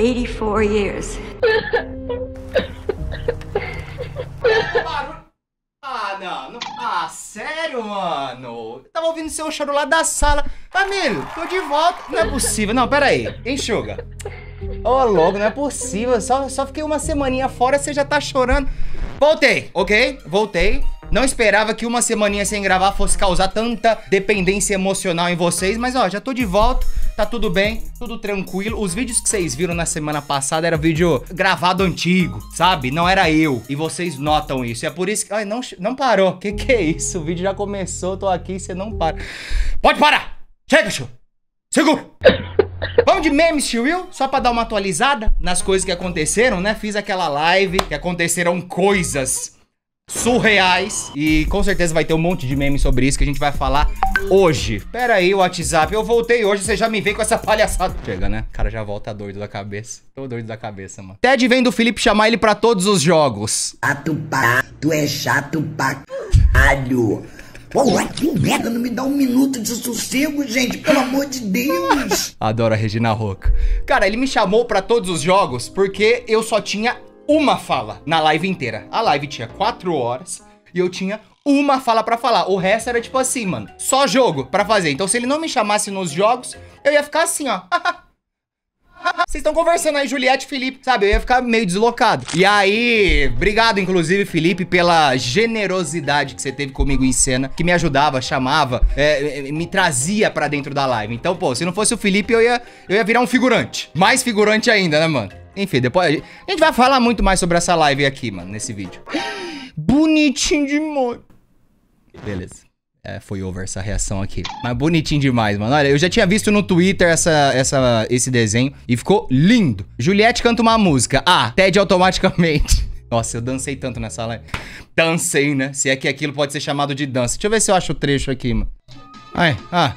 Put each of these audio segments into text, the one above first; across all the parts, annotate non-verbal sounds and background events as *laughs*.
84 years. Ah, não, não. Ah, sério, mano? Eu tava ouvindo seu choro lá da sala. Família, tô de volta. Não é possível. Não, pera aí. Enxuga. Ô, louco, não é possível. Só, só fiquei uma semaninha fora, você já tá chorando. Voltei, ok? Voltei. Não esperava que uma semaninha sem gravar fosse causar tanta dependência emocional em vocês, mas ó, já tô de volta, tá tudo bem, tudo tranquilo. Os vídeos que vocês viram na semana passada era vídeo gravado antigo, sabe? Não era eu. E vocês notam isso. É por isso que. Ai, não, não parou. Que que é isso? O vídeo já começou, tô aqui e você não para. Pode parar! Chega, show! Segura! Vamos de memes, tio Will? Só pra dar uma atualizada nas coisas que aconteceram, né? Fiz aquela live que aconteceram coisas surreais. E com certeza vai ter um monte de memes sobre isso que a gente vai falar hoje. Pera aí, WhatsApp. Eu voltei hoje, você já me vem com essa palhaçada. Chega, né? O cara já volta doido da cabeça. Tô doido da cabeça, mano. Ted vem do Felipe chamar ele pra todos os jogos. Chato pra... Tu é chato pra caralho. Porra, que merda, não me dá um minuto de sossego, gente, pelo amor de Deus. Adoro a Regina Roca. Cara, ele me chamou pra todos os jogos porque eu só tinha uma fala na live inteira. A live tinha quatro horas e eu tinha uma fala pra falar. O resto era tipo assim, mano, só jogo pra fazer. Então se ele não me chamasse nos jogos, eu ia ficar assim, ó. *laughs* Vocês estão conversando aí, Juliette e Felipe, sabe? Eu ia ficar meio deslocado. E aí, obrigado, inclusive, Felipe, pela generosidade que você teve comigo em cena, que me ajudava, chamava, é, é me trazia pra dentro da live. Então, pô, se não fosse o Felipe, eu ia, eu ia virar um figurante. Mais figurante ainda, né, mano? Enfim, depois a gente vai falar muito mais sobre essa live aqui, mano, nesse vídeo. *gasps* Bonitinho demais. Beleza. É, foi over essa reação aqui. Mas bonitinho demais, mano. Olha, eu já tinha visto no Twitter essa, essa, esse desenho e ficou lindo. Juliette canta uma música. Ah, Ted automaticamente. *laughs* Nossa, eu dancei tanto nessa live. Dancei, né? Se é que aquilo pode ser chamado de dança. Deixa eu ver se eu acho o trecho aqui, mano. Ai, ah.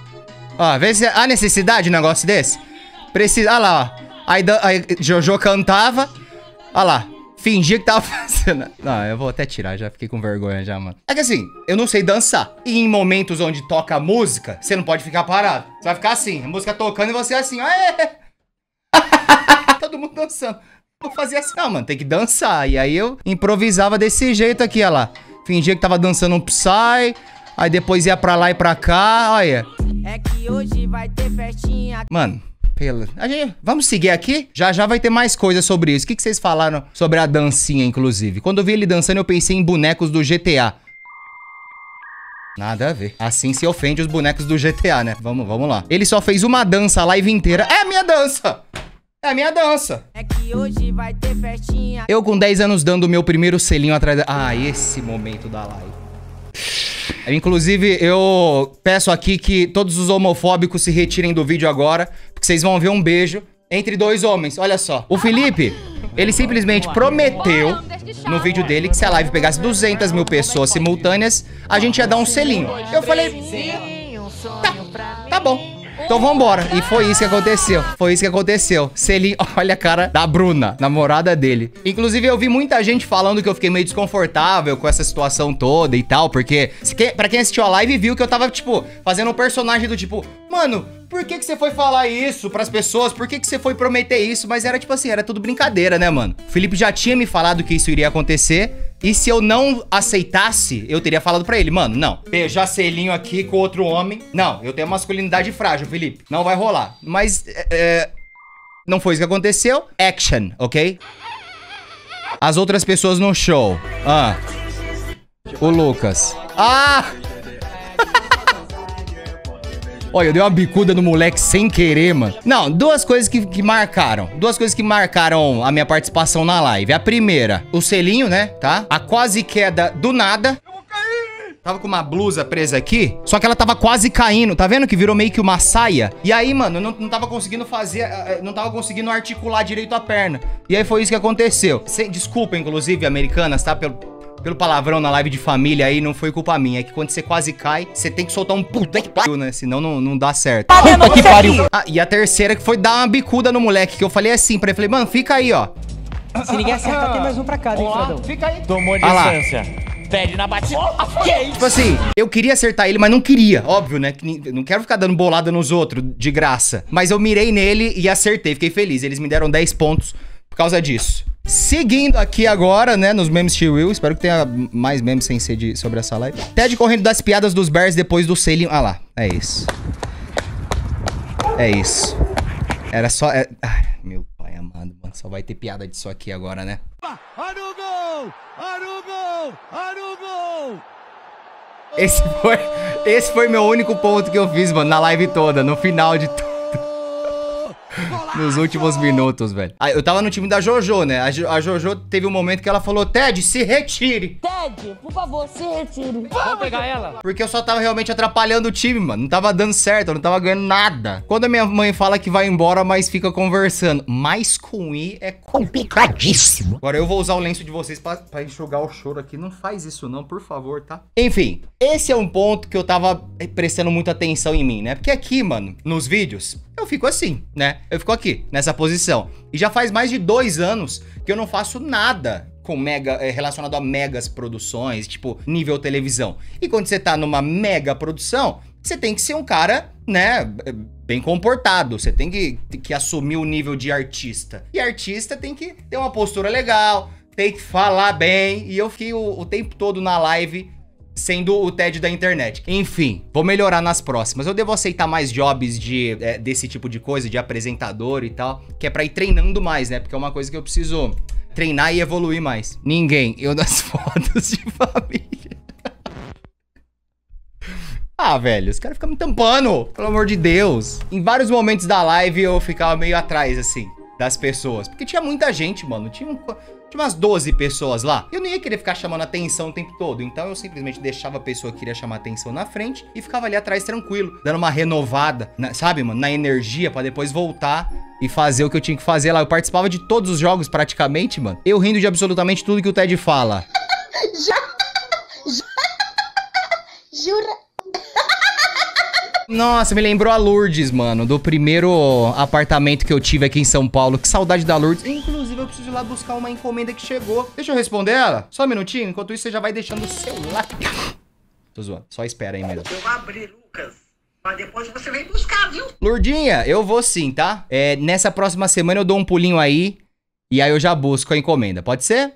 Ó, vê se há necessidade de um negócio desse. Precisa. Olha lá, ó. Aí, aí Jojo cantava. Olha lá. Fingia que tava *laughs* fazendo. Não, eu vou até tirar, já fiquei com vergonha já, mano. É que assim, eu não sei dançar. E em momentos onde toca música, você não pode ficar parado. Você vai ficar assim, a música tocando e você assim, aê! *laughs* Todo mundo dançando. Não fazia assim, não, mano, tem que dançar. E aí eu improvisava desse jeito aqui, olha lá. Fingia que tava dançando um Psy. Aí depois ia pra lá e pra cá, olha. É que hoje vai ter festinha. Mano, pela... Gente... Vamos seguir aqui? Já já vai ter mais coisas sobre isso. O que, que vocês falaram sobre a dancinha, inclusive? Quando eu vi ele dançando, eu pensei em bonecos do GTA. Nada a ver. Assim se ofende os bonecos do GTA, né? Vamos, vamos lá. Ele só fez uma dança a live inteira. É a minha dança! É a minha dança. É que hoje vai ter festinha. Eu com 10 anos dando o meu primeiro selinho atrás da... Ah, esse momento da live. Inclusive, eu peço aqui que todos os homofóbicos se retirem do vídeo agora, porque vocês vão ver um beijo entre dois homens. Olha só. O Felipe, ele simplesmente prometeu no vídeo dele que se a live pegasse 200 mil pessoas simultâneas, a gente ia dar um selinho. Eu falei, tá, tá bom. Então vambora. E foi isso que aconteceu. Foi isso que aconteceu. Selim, *laughs* olha a cara da Bruna, namorada dele. Inclusive, eu vi muita gente falando que eu fiquei meio desconfortável com essa situação toda e tal, porque pra quem assistiu a live viu que eu tava, tipo, fazendo um personagem do tipo, mano, por que, que você foi falar isso pras pessoas? Por que, que você foi prometer isso? Mas era tipo assim, era tudo brincadeira, né, mano? O Felipe já tinha me falado que isso iria acontecer. E se eu não aceitasse, eu teria falado pra ele, mano, não, beijar selinho aqui com outro homem. Não, eu tenho masculinidade frágil, Felipe. Não vai rolar. Mas, é, é, não foi isso que aconteceu. Action, ok? As outras pessoas no show. Ah. O Lucas. Ah! Olha, eu dei uma bicuda no moleque sem querer, mano. Não, duas coisas que, que marcaram. Duas coisas que marcaram a minha participação na live. A primeira, o selinho, né? Tá? A quase queda do nada. Tava com uma blusa presa aqui, só que ela tava quase caindo. Tá vendo que virou meio que uma saia? E aí, mano, não, não tava conseguindo fazer... Eh, eh, não tava conseguindo articular direito a perna. E aí foi isso que aconteceu. Sem, desculpa, inclusive, americanas, tá? Pelo, pelo palavrão na live de família aí, não foi culpa minha. É que quando você quase cai, você tem que soltar um puta que pariu, né? Senão não, não dá certo. Puta que pariu. Ah, e a terceira que foi dar uma bicuda no moleque, que eu falei assim pra ele. Falei, mano, fica aí, ó. Se ninguém acertar, tem mais um pra cá, hein, Fica aí. Tomou licença. Ted na batida. que é isso? Tipo assim, eu queria acertar ele, mas não queria. Óbvio, né? Que Não quero ficar dando bolada nos outros de graça. Mas eu mirei nele e acertei. Fiquei feliz. Eles me deram 10 pontos por causa disso. Seguindo aqui agora, né, nos memes de Will. Espero que tenha mais memes sem ser de, sobre essa live. Ted correndo das piadas dos Bears depois do selinho. Ah lá, é isso. É isso. Era só... é- Ai, meu pai amado, mano. Só vai ter piada disso aqui agora, né? Esse foi, esse foi meu único ponto que eu fiz, mano, na live toda, no final de tudo. Nos últimos minutos, velho. Ah, eu tava no time da Jojo, né? A, Jo- a Jojo teve um momento que ela falou: Ted, se retire. Ted, por favor, se retire. Vamos pegar ela? Porque eu só tava realmente atrapalhando o time, mano. Não tava dando certo, eu não tava ganhando nada. Quando a minha mãe fala que vai embora, mas fica conversando. Mas com I é Complicadíssimo. Agora eu vou usar o lenço de vocês pra, pra enxugar o choro aqui. Não faz isso não, por favor, tá? Enfim, esse é um ponto que eu tava prestando muita atenção em mim, né? Porque aqui, mano, nos vídeos, eu fico assim, né? Eu fico aqui, nessa posição. E já faz mais de dois anos que eu não faço nada com mega eh, relacionado a megas produções, tipo nível televisão. E quando você tá numa mega produção, você tem que ser um cara, né, bem comportado. Você tem que, que assumir o nível de artista. E artista tem que ter uma postura legal, tem que falar bem. E eu fiquei o, o tempo todo na live sendo o TED da internet. Enfim, vou melhorar nas próximas. Eu devo aceitar mais jobs de, é, desse tipo de coisa, de apresentador e tal, que é pra ir treinando mais, né? Porque é uma coisa que eu preciso treinar e evoluir mais. Ninguém, eu nas *laughs* fotos de família. Ah, velho, os caras ficam me tampando, pelo amor de Deus. Em vários momentos da live eu ficava meio atrás, assim, das pessoas. Porque tinha muita gente, mano. Tinha, um- tinha umas 12 pessoas lá. Eu não ia querer ficar chamando atenção o tempo todo. Então eu simplesmente deixava a pessoa que queria chamar atenção na frente e ficava ali atrás tranquilo, dando uma renovada, na- sabe, mano, na energia pra depois voltar e fazer o que eu tinha que fazer lá. Eu participava de todos os jogos praticamente, mano. Eu rindo de absolutamente tudo que o Ted fala. *laughs* Jura? Nossa, me lembrou a Lourdes, mano, do primeiro apartamento que eu tive aqui em São Paulo. Que saudade da Lourdes. Inclusive, eu preciso ir lá buscar uma encomenda que chegou. Deixa eu responder ela? Só um minutinho. Enquanto isso, você já vai deixando o celular. Tô zoando. Só espera aí mesmo. Eu vou abrir, Lucas. Mas depois você vem buscar, viu? Lourdinha, eu vou sim, tá? É, nessa próxima semana eu dou um pulinho aí. E aí eu já busco a encomenda. Pode ser?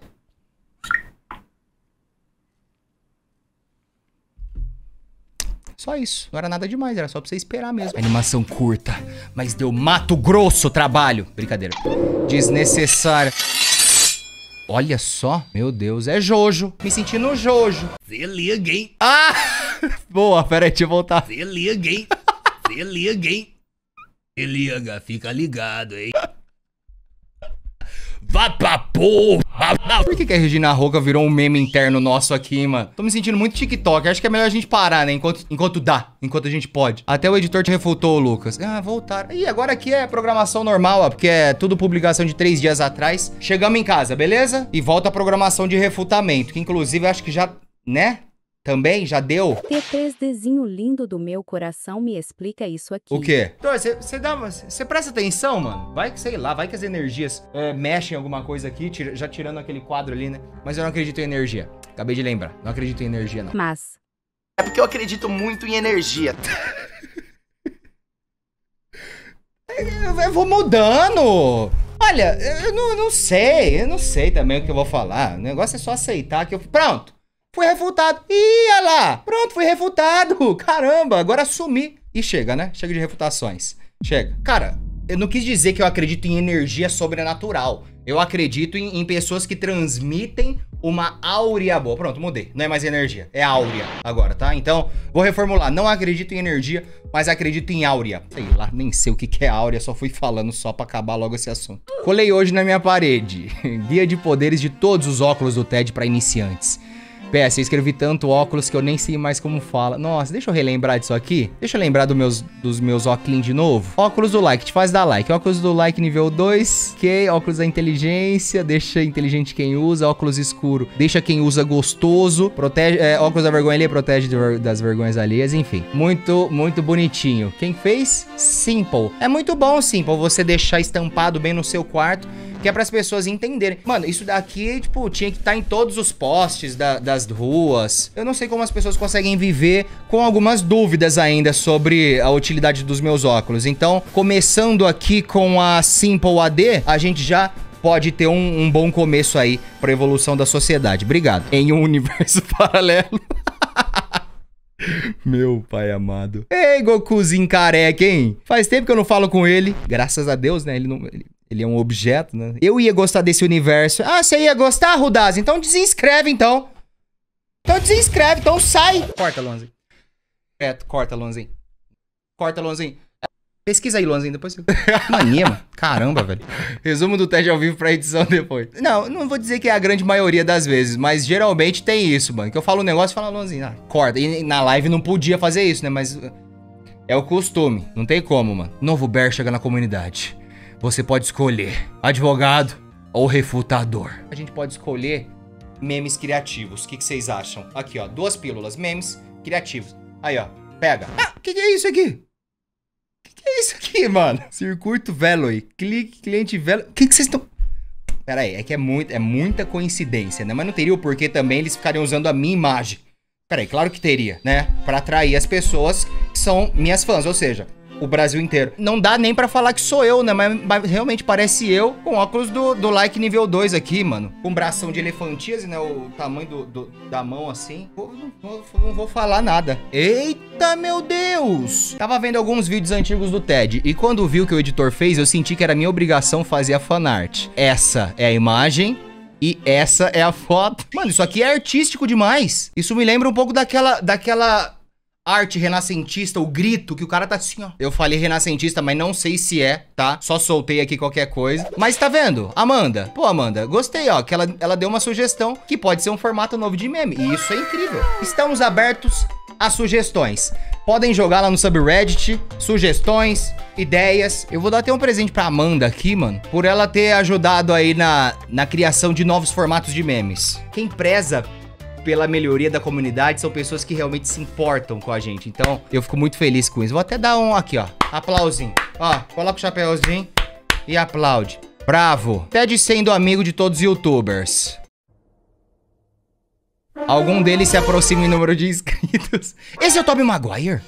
Só isso. Não era nada demais, era só pra você esperar mesmo. Animação curta, mas deu Mato Grosso trabalho. Brincadeira. Desnecessária. Olha só, meu Deus, é Jojo. Me sentindo Jojo. Se liga, hein? Ah! *laughs* Boa, pera aí, deixa eu voltar. Se liga, hein? Se liga, hein? Se liga, fica ligado, hein? *laughs* Vá pra porra! Por que, que a Regina Roca virou um meme interno nosso aqui, mano? Tô me sentindo muito TikTok. Acho que é melhor a gente parar, né? Enquanto, enquanto dá, enquanto a gente pode. Até o editor te refutou, Lucas. Ah, voltaram. Ih, agora aqui é programação normal, ó, porque é tudo publicação de três dias atrás. Chegamos em casa, beleza? E volta a programação de refutamento, que inclusive acho que já, né? Também já deu. T3Dzinho lindo do meu coração, me explica isso aqui. O quê? Você dá Você presta atenção, mano? Vai que, sei lá, vai que as energias é, mexem em alguma coisa aqui, tira- já tirando aquele quadro ali, né? Mas eu não acredito em energia. Acabei de lembrar. Não acredito em energia, não. Mas, É porque eu acredito muito em energia. Eu, *laughs* eu vou mudando. Olha, eu não, eu não sei. Eu não sei também o que eu vou falar. O negócio é só aceitar que eu. Pronto. Fui refutado. Ih, olha lá. Pronto, fui refutado. *laughs* Caramba, agora assumi. E chega, né? Chega de refutações. Chega. Cara, eu não quis dizer que eu acredito em energia sobrenatural. Eu acredito em, em pessoas que transmitem uma áurea boa. Pronto, mudei. Não é mais energia, é áurea agora, tá? Então, vou reformular. Não acredito em energia, mas acredito em áurea. Sei lá, nem sei o que é áurea, só fui falando só pra acabar logo esse assunto. Colei hoje na minha parede. *laughs* Guia de poderes de todos os óculos do TED pra iniciantes. PS, eu escrevi tanto óculos que eu nem sei mais como fala. Nossa, deixa eu relembrar disso aqui. Deixa eu lembrar do meus, dos meus óculos de novo. Óculos do like, te faz dar like. Óculos do like nível 2. Que óculos da inteligência. Deixa inteligente quem usa. Óculos escuro. Deixa quem usa gostoso. Protege. É, óculos da vergonha ali protege das vergonhas alheias. Enfim, muito, muito bonitinho. Quem fez? Simple. É muito bom, Simple, você deixar estampado bem no seu quarto. Que é para as pessoas entenderem. Mano, isso daqui, tipo, tinha que estar em todos os posts da- das ruas. Eu não sei como as pessoas conseguem viver com algumas dúvidas ainda sobre a utilidade dos meus óculos. Então, começando aqui com a Simple AD, a gente já pode ter um, um bom começo aí para evolução da sociedade. Obrigado. Em um *laughs* universo paralelo. *laughs* Meu pai amado. Ei, Gokuzinho careca, hein? Faz tempo que eu não falo com ele. Graças a Deus, né? Ele não. Ele, ele é um objeto, né? Eu ia gostar desse universo. Ah, você ia gostar, Rudaz? Então desinscreve, então. Então desinscreve, então sai. Corta, Lonzinho. É, corta, Lonzinho. Corta, Lonzinho. Pesquisa aí, Lonzinho, depois você... *laughs* Mania, mano. Caramba, velho. Resumo do teste ao vivo pra edição depois. Não, não vou dizer que é a grande maioria das vezes, mas geralmente tem isso, mano. Que eu falo um negócio e falo, Lonzinho, ah, corta. E na live não podia fazer isso, né? Mas é o costume. Não tem como, mano. Novo Bear chega na comunidade. Você pode escolher advogado ou refutador. A gente pode escolher memes criativos. O que, que vocês acham? Aqui, ó. Duas pílulas. Memes criativos. Aí, ó. Pega. Ah, o que, que é isso aqui? que, que é isso aqui, mano? Circuito Veloy. Clique, cliente Veloy. O que, que vocês estão. Pera aí, é que é, muito, é muita coincidência, né? Mas não teria o porquê também eles ficarem usando a minha imagem. Pera aí, claro que teria, né? Pra atrair as pessoas que são minhas fãs, ou seja, o Brasil inteiro. Não dá nem pra falar que sou eu, né? Mas, mas realmente parece eu com óculos do, do like nível 2 aqui, mano. Com bração de elefantíase, né? O tamanho do, do- da mão assim. Não, vou- não vou falar nada. Eita, meu Deus! Tava vendo alguns vídeos antigos do TED e quando vi o que o editor fez, eu senti que era minha obrigação fazer a fanart. Essa é a imagem e essa é a foto. Mano, isso aqui é artístico demais. Isso me lembra um pouco daquela daquela arte renascentista, o grito que o cara tá assim, ó. Eu falei renascentista, mas não sei se é, tá? Só soltei aqui qualquer coisa. Mas tá vendo? Amanda. Pô, Amanda, gostei, ó, que ela, ela deu uma sugestão que pode ser um formato novo de meme. E isso é incrível. Estamos abertos a sugestões. Podem jogar lá no subreddit, sugestões, ideias. Eu vou dar até um presente pra Amanda aqui, mano, por ela ter ajudado aí na, na criação de novos formatos de memes. Quem preza pela melhoria da comunidade são pessoas que realmente se importam com a gente. Então, eu fico muito feliz com isso. Vou até dar um aqui, ó. Aplausinho. Ó, coloca o chapéuzinho e aplaude. Bravo. Ted sendo amigo de todos os youtubers. Algum deles se aproxima em número de inscritos. Esse é o Tobey Maguire?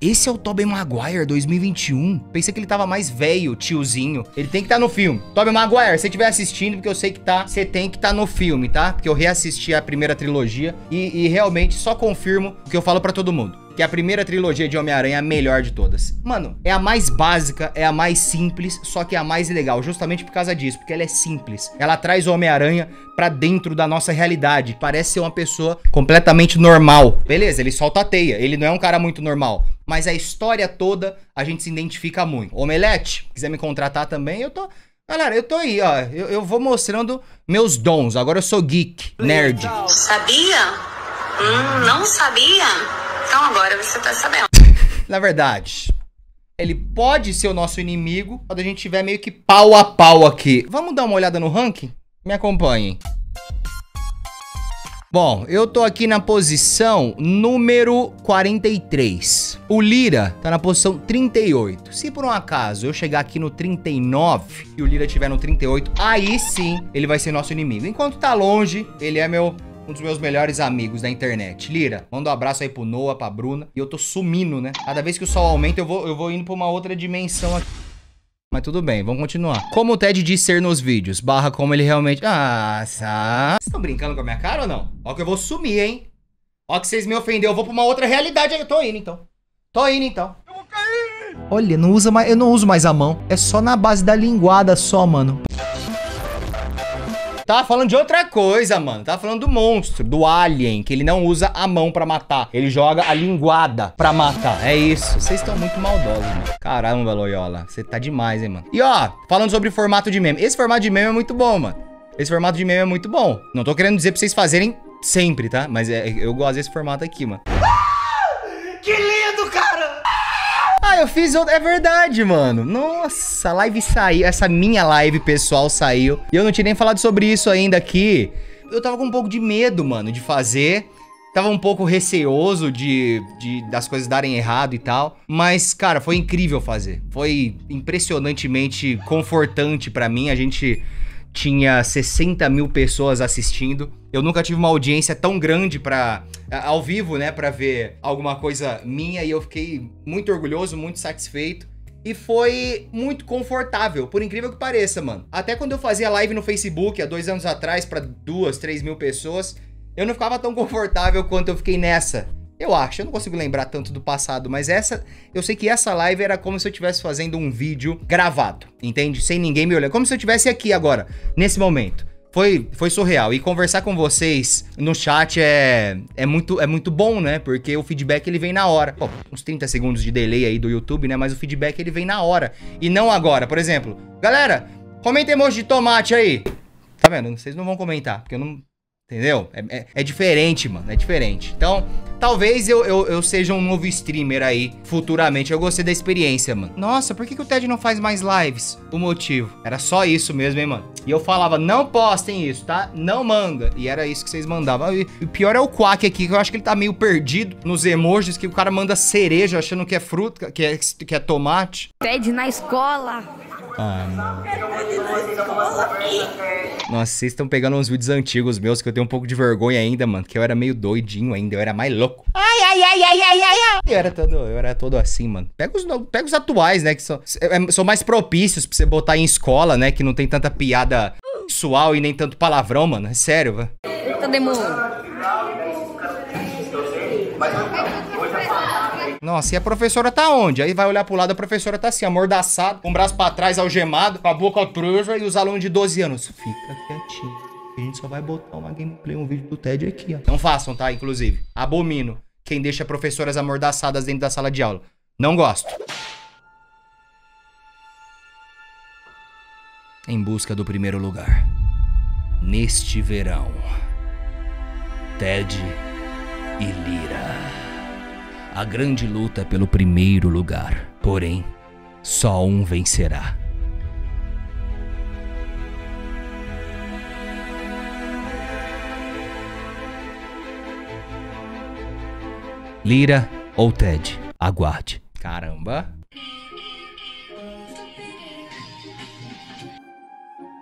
Esse é o Tobey Maguire 2021. Pensei que ele tava mais velho, tiozinho. Ele tem que estar no filme. Tobey Maguire, se você estiver assistindo, porque eu sei que tá, você tem que estar no filme, tá? Porque eu reassisti a primeira trilogia e, e realmente só confirmo o que eu falo pra todo mundo. Que a primeira trilogia de Homem-Aranha é a melhor de todas. Mano, é a mais básica, é a mais simples, só que é a mais legal, justamente por causa disso, porque ela é simples. Ela traz o Homem-Aranha pra dentro da nossa realidade. Parece ser uma pessoa completamente normal. Beleza, ele solta a teia, ele não é um cara muito normal. Mas a história toda a gente se identifica muito. Omelete, quiser me contratar também, eu tô. Galera, eu tô aí, ó. Eu, eu vou mostrando meus dons. Agora eu sou geek, nerd. Sabia? Hum, não sabia? Então agora você tá sabendo. Na verdade, ele pode ser o nosso inimigo quando a gente tiver meio que pau a pau aqui. Vamos dar uma olhada no ranking? Me acompanhem. Bom, eu tô aqui na posição número 43. O Lira tá na posição 38. Se por um acaso eu chegar aqui no 39 e o Lira estiver no 38, aí sim ele vai ser nosso inimigo. Enquanto tá longe, ele é meu um dos meus melhores amigos da internet. Lira, manda um abraço aí pro Noah, pra Bruna. E eu tô sumindo, né? Cada vez que o sol aumenta, eu vou, eu vou indo pra uma outra dimensão aqui. Mas tudo bem, vamos continuar. Como o Ted diz ser nos vídeos, barra como ele realmente... Ah, sa... Vocês estão brincando com a minha cara ou não? Ó que eu vou sumir, hein? Ó que vocês me ofenderam, eu vou pra uma outra realidade aí. Eu tô indo, então. Tô indo, então. Eu vou cair! Olha, não usa mais, eu não uso mais a mão. É só na base da linguada só, mano. Tava falando de outra coisa, mano. Tava falando do monstro, do alien, que ele não usa a mão pra matar. Ele joga a linguada pra matar. É isso. Vocês estão muito maldosos, mano. Caramba, Loyola. Você tá demais, hein, mano. E ó, falando sobre formato de meme. Esse formato de meme é muito bom, mano. Esse formato de meme é muito bom. Não tô querendo dizer pra vocês fazerem sempre, tá? Mas é, eu gosto desse formato aqui, mano. Eu fiz outra. É verdade, mano. Nossa, a live saiu. Essa minha live pessoal saiu. E eu não tinha nem falado sobre isso ainda aqui. Eu tava com um pouco de medo, mano, de fazer. tava um pouco receoso de, de das coisas darem errado e tal. Mas, cara, foi incrível fazer. Foi impressionantemente confortante pra mim. A gente tinha 60 mil pessoas assistindo. Eu nunca tive uma audiência tão grande para ao vivo, né, para ver alguma coisa minha e eu fiquei muito orgulhoso, muito satisfeito. E foi muito confortável, por incrível que pareça, mano. Até quando eu fazia live no Facebook há dois anos atrás para duas, três mil pessoas, eu não ficava tão confortável quanto eu fiquei nessa. Eu acho, eu não consigo lembrar tanto do passado, mas essa, eu sei que essa live era como se eu estivesse fazendo um vídeo gravado, entende? Sem ninguém me olhando, como se eu estivesse aqui agora, nesse momento. Foi, foi surreal. E conversar com vocês no chat é, é, muito, é muito bom, né? Porque o feedback ele vem na hora. Pô, uns 30 segundos de delay aí do YouTube, né? Mas o feedback ele vem na hora. E não agora. Por exemplo, galera, comenta emoji de tomate aí. Tá vendo? Vocês não vão comentar, porque eu não, Entendeu? É, é, é, diferente, mano. É diferente. Então, talvez eu, eu, eu, seja um novo streamer aí futuramente. Eu gostei da experiência, mano. Nossa, por que, que o Ted não faz mais lives? O motivo. Era só isso mesmo, hein, mano? E eu falava, não postem isso, tá? Não manda. E era isso que vocês mandavam. E o pior é o Quack aqui, que eu acho que ele tá meio perdido nos emojis, que o cara manda cereja achando que é fruta, que é, que é tomate. Ted na escola. Ah. Nossa, vocês estão pegando uns vídeos antigos meus que eu tenho um pouco de vergonha ainda, mano. Que eu era meio doidinho ainda, eu era mais louco. Ai, ai, ai, ai, ai, ai, ai. Eu era todo, eu era todo assim, mano. Pega os, pega os atuais, né? Que são, é, são mais propícios pra você botar em escola, né? Que não tem tanta piada sual e nem tanto palavrão, mano. É sério, velho. Eita, demônio. Nossa, e a professora tá onde? Aí vai olhar pro lado, a professora tá assim, amordaçada, com o braço pra trás, algemado, com a boca presa, e os alunos de 12 anos. Fica quietinho. A gente só vai botar uma gameplay, um vídeo do TED aqui, ó. Não façam, tá? Inclusive. Abomino quem deixa professoras amordaçadas dentro da sala de aula. Não gosto. Em busca do primeiro lugar. Neste verão. Ted e Lira a grande luta pelo primeiro lugar. Porém, só um vencerá. Lira ou Ted? Aguarde. Caramba.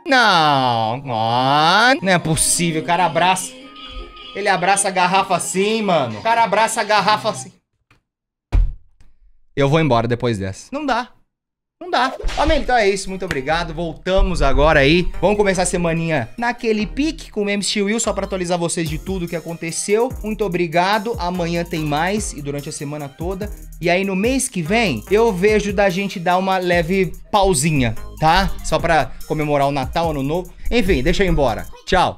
Não, não é possível. O cara abraça. Ele abraça a garrafa assim, mano. O cara abraça a garrafa assim. Eu vou embora depois dessa. Não dá. Não dá. Amém, então é isso. Muito obrigado. Voltamos agora aí. Vamos começar a semaninha naquele pique com o MC Will, só pra atualizar vocês de tudo que aconteceu. Muito obrigado. Amanhã tem mais e durante a semana toda. E aí no mês que vem, eu vejo da gente dar uma leve pausinha, tá? Só pra comemorar o Natal, Ano Novo. Enfim, deixa eu ir embora. Tchau.